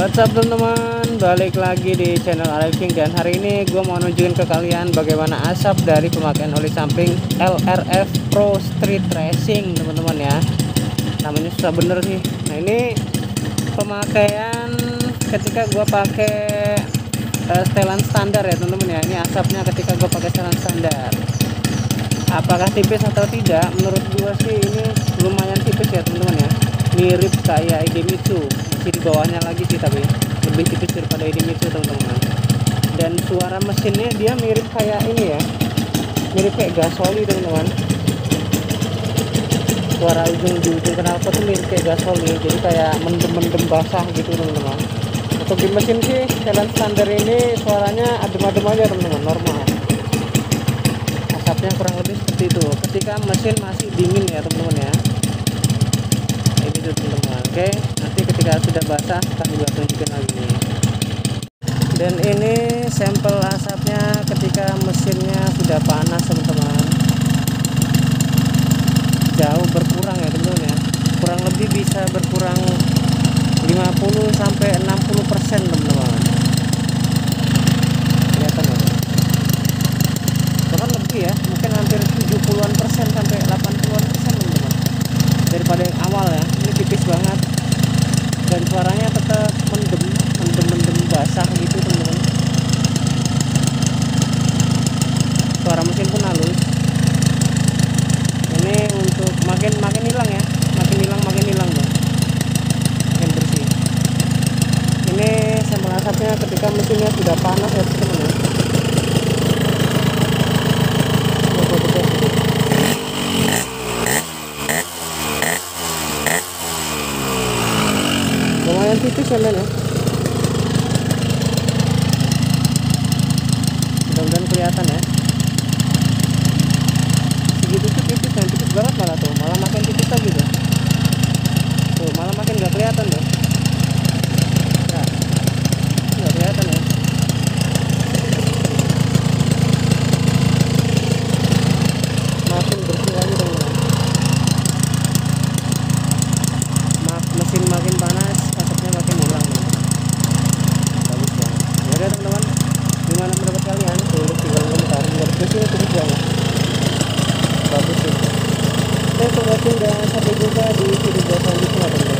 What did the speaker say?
What's up teman-teman? Balik lagi di channel Arifing Dan hari ini gue mau nunjukin ke kalian Bagaimana asap dari pemakaian oli samping LRF Pro Street Racing teman-teman ya. Namanya susah bener sih. Nah ini pemakaian ketika gue pakai uh, setelan standar ya teman-teman ya. Ini asapnya ketika gue pakai setelan standar. Apakah tipis atau tidak? Menurut gue sih ini lumayan tipis ya teman-teman ya Mirip kayak Idemitsu di bawahnya lagi sih tapi lebih tipis daripada ini itu teman-teman. Dan suara mesinnya dia mirip kayak ini ya. Mirip kayak gasoli teman-teman. Suara ujung di ujung tuh mirip kayak gasoli jadi kayak mendem-mendem basah gitu teman-teman. Untuk di mesin sih jalan standar ini suaranya adem-adem aja teman-teman normal. Asapnya kurang lebih seperti itu. Ketika mesin masih dingin ya teman-teman ya oke nanti ketika sudah basah akan juga tunjukin lagi dan ini sampel asapnya ketika mesinnya sudah panas teman-teman. Jauh berkurang ya teman-teman ya. Kurang lebih bisa berkurang 50 sampai 60 persen teman-teman kelihatan ya bahkan lebih ya mungkin hampir 70-an persen sampai 80-an persen teman-teman daripada yang awal ya ini tipis banget dan suaranya tetap mendem mendem mendem basah gitu teman-teman suara mesin pun halus ini untuk makin makin hilang ya makin hilang makin hilang dong makin bersih ini asapnya ketika mesinnya sudah panas ya teman-teman. Lumayan tipis ya men ya mudah-mudahan kelihatan ya segitu tuh tipis dan tipis banget malah tuh malah makin tipis lagi tuh tuh malah makin gak kelihatan tuh nah, gak kelihatan ya makin bersih lagi teman-teman Mak mesin makin panas asapnya makin hilang nih. bagus ya ya udah teman-teman gimana pendapat kalian tulis di kolom sih cukup banget bagus sih. Oke, sampai jumpa di video selanjutnya